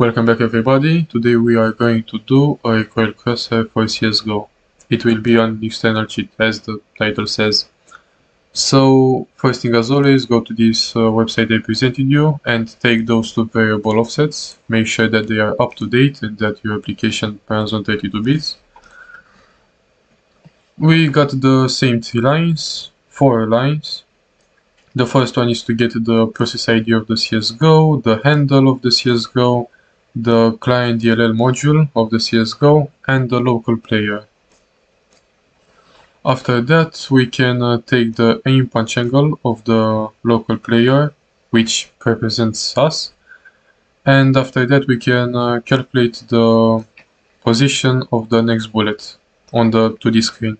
Welcome back everybody. Today we are going to do a recoil crosshair for CSGO. It will be on the external cheat as the title says. So first thing as always, go to this uh, website I presented you and take those two variable offsets. Make sure that they are up to date and that your application runs on 32 bits. We got the same three lines, four lines. The first one is to get the process ID of the CSGO, the handle of the CSGO, the client DLL module of the CSGO, and the local player. After that, we can uh, take the aim punch angle of the local player, which represents us. And after that, we can uh, calculate the position of the next bullet on the 2D screen.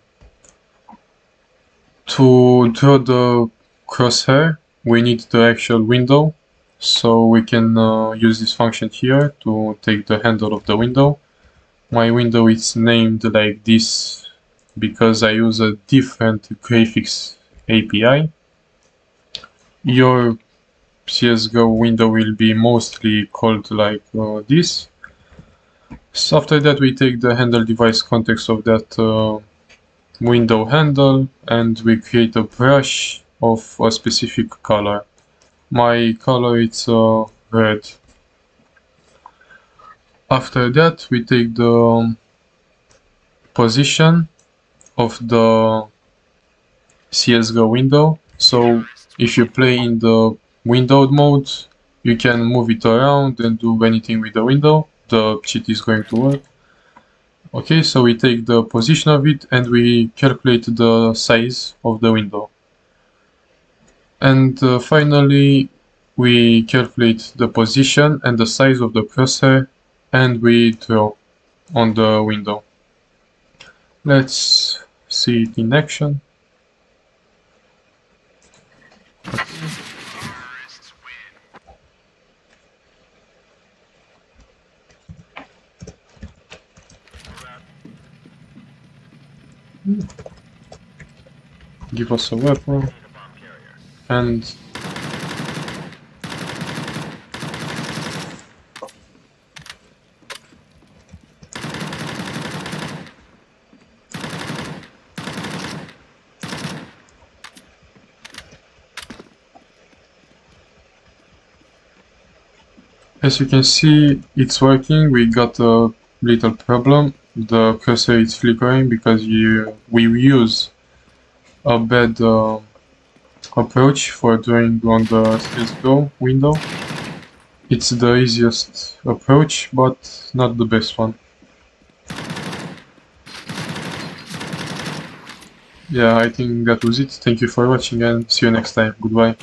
To draw the crosshair, we need the actual window. So we can uh, use this function here to take the handle of the window. My window is named like this because I use a different graphics API. Your CSGO window will be mostly called like uh, this. So after that we take the handle device context of that uh, window handle and we create a brush of a specific color. My color is uh, red. After that we take the position of the CSGO window. So if you play in the windowed mode, you can move it around and do anything with the window. The cheat is going to work. Okay, so we take the position of it and we calculate the size of the window. And uh, finally, we calculate the position and the size of the cursor and we draw on the window. Let's see it in action. Give us a weapon and As you can see, it's working. We got a little problem. The cursor is flickering because you, we use a bad uh, approach for doing on the CSGO window. It's the easiest approach, but not the best one. Yeah, I think that was it. Thank you for watching and see you next time. Goodbye.